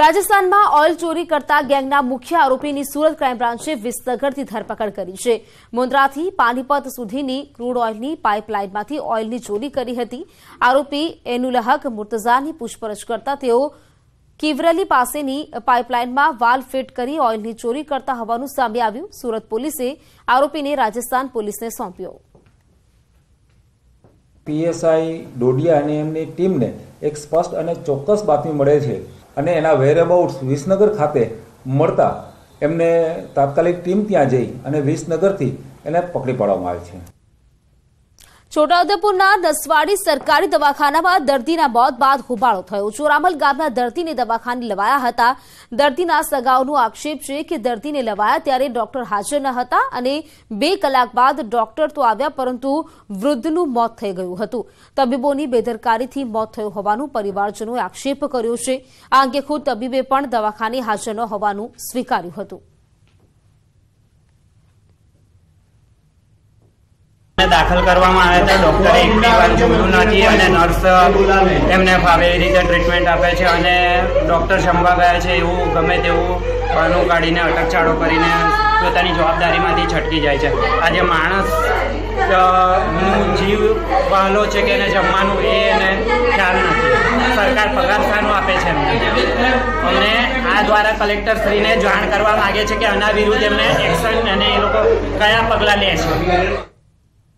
રાજસ્થાનમાં ઓઇલ ચોરી કરતા ગેંગના મુખ્ય આરોપીની સુરત ક્રાઇમ બ્રાન્ચે વિસનગરથી ધરપકડ કરી છે. મુન્દ્રાથી પાનીપત સુધીની ક્રૂડ ઓઇલની પાઇપલાઇનમાંથી ઓઇલની ચોરી કરી હતી. આરોપી એનુલહક મુર્તઝાની પૂછપરછ કરતા તેઓ કિવરલી પાસેની પાઇપલાઇનમાં વાલ ફિટ કરી ઓઇલની ચોરી કરતા હોવાનું સામે આવ્યું. સુરત પોલીસે આરોપીને રાજસ્થાન પોલીસને સોંપ્યો. પીએસઆઈ ડોડિયા અને એમની ટીમને એક સ્પષ્ટ અને ચોક્કસ બાતમી મળે છે. અને એના વેરઅબાઉટ્સ વિસનગર ખાતે મળતા એમને તાત્કાલિક ટીમ ત્યાં જઈ અને વિસનગરથી એને પકડી પાડવામાં આવે છે. છોટાઉદેપુરના નસવાડી સરકારી દવાખાનામાં દર્દીના મોત બાદ હોબાળો થયો. ચોરામલ ગામના દર્દીને દવાખાને લવાયા હતા. દર્દીના સગાઓનો આક્ષેપ છે કે દર્દીને લવાયા ત્યારે ડોક્ટર હાજર ન હતા અને બે કલાક બાદ ડોક્ટર તો આવ્યા, પરંતુ વૃદ્ધનું મોત થઈ ગયું હતું. તબીબોની બેદરકારીથી મોત થયું હોવાનું પરિવારજનોએ આક્ષેપ કર્યો છે. આ અંગે ખુદ તબીબે પણ દવાખાને હાજર ન હોવાનું સ્વીકાર્યું હતું. દાખલ કરવામાં આવ્યા હતા ડૉક્ટરે એક બી વાર જોયું નથી. અને નર્સ એમને ફાવે એ રીતે ટ્રીટમેન્ટ આપે છે અને ડોક્ટર શંભા ગયા છે એવું ગમે તેવું બહાનું કાઢીને અટકચાળો કરીને પોતાની જવાબદારીમાંથી છટકી જાય છે. આજે માણસ જીવ વહાલો છે કે એને જમવાનું એ એને ખ્યાલ નથી. સરકાર પગાર સાનું આપે છે અમને આ દ્વારા કલેક્ટર શ્રીને જાણ કરવા માગે છે કે આના વિરુદ્ધ એમને એક્શન અને એ લોકો કયા પગલાં લે છે.